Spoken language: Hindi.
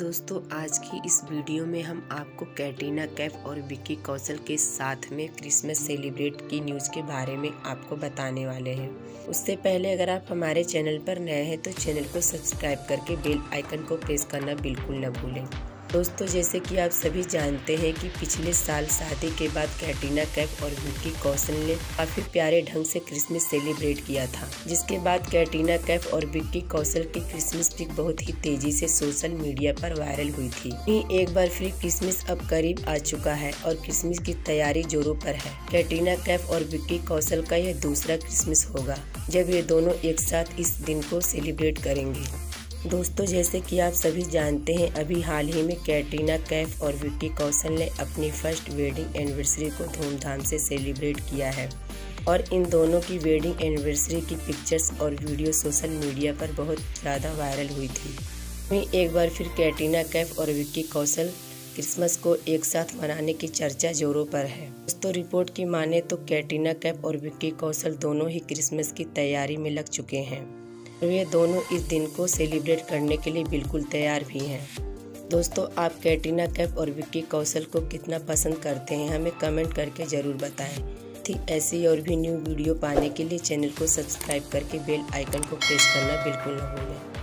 दोस्तों, आज की इस वीडियो में हम आपको कैटरीना कैफ और विक्की कौशल के साथ में क्रिसमस सेलिब्रेट की न्यूज़ के बारे में आपको बताने वाले हैं। उससे पहले अगर आप हमारे चैनल पर नए हैं तो चैनल को सब्सक्राइब करके बेल आइकन को प्रेस करना बिल्कुल न भूलें। दोस्तों जैसे कि आप सभी जानते हैं कि पिछले साल शादी के बाद कैटरीना कैफ और विक्की कौशल ने काफ़ी प्यारे ढंग से क्रिसमस सेलिब्रेट किया था, जिसके बाद कैटरीना कैफ और विक्की कौशल की क्रिसमस पिक बहुत ही तेज़ी से सोशल मीडिया पर वायरल हुई थी। एक बार फिर क्रिसमस अब करीब आ चुका है और क्रिसमस की तैयारी जोरों पर है। कैटरीना कैफ और विक्की कौशल का यह दूसरा क्रिसमस होगा, जब ये दोनों एक साथ इस दिन को सेलिब्रेट करेंगे। दोस्तों, जैसे कि आप सभी जानते हैं, अभी हाल ही में कैटरीना कैफ और विक्की कौशल ने अपनी फ़र्स्ट वेडिंग एनिवर्सरी को धूमधाम से सेलिब्रेट किया है। और इन दोनों की वेडिंग एनिवर्सरी की पिक्चर्स और वीडियो सोशल मीडिया पर बहुत ज़्यादा वायरल हुई थी। वहीं एक बार फिर कैटरीना कैफ और विक्की कौशल क्रिसमस को एक साथ मनाने की चर्चा जोरों पर है। दोस्तों, रिपोर्ट की माने तो कैटरीना कैफ और विक्की कौशल दोनों ही क्रिसमस की तैयारी में लग चुके हैं। वे दोनों इस दिन को सेलिब्रेट करने के लिए बिल्कुल तैयार भी हैं। दोस्तों, आप कैटरीना कैफ और विक्की कौशल को कितना पसंद करते हैं, हमें कमेंट करके ज़रूर बताएँ। थी, ऐसी और भी न्यू वीडियो पाने के लिए चैनल को सब्सक्राइब करके बेल आइकन को प्रेस करना बिल्कुल न भूलें।